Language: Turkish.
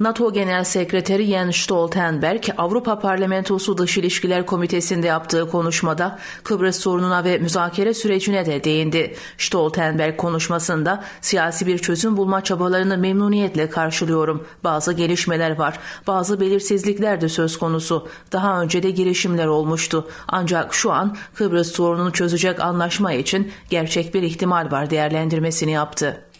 NATO Genel Sekreteri Jens Stoltenberg, Avrupa Parlamentosu Dış İlişkiler Komitesi'nde yaptığı konuşmada Kıbrıs sorununa ve müzakere sürecine de değindi. Stoltenberg konuşmasında siyasi bir çözüm bulma çabalarını memnuniyetle karşılıyorum. Bazı gelişmeler var, bazı belirsizlikler de söz konusu. Daha önce de girişimler olmuştu. Ancak şu an Kıbrıs sorununu çözecek anlaşma için gerçek bir ihtimal var değerlendirmesini yaptı.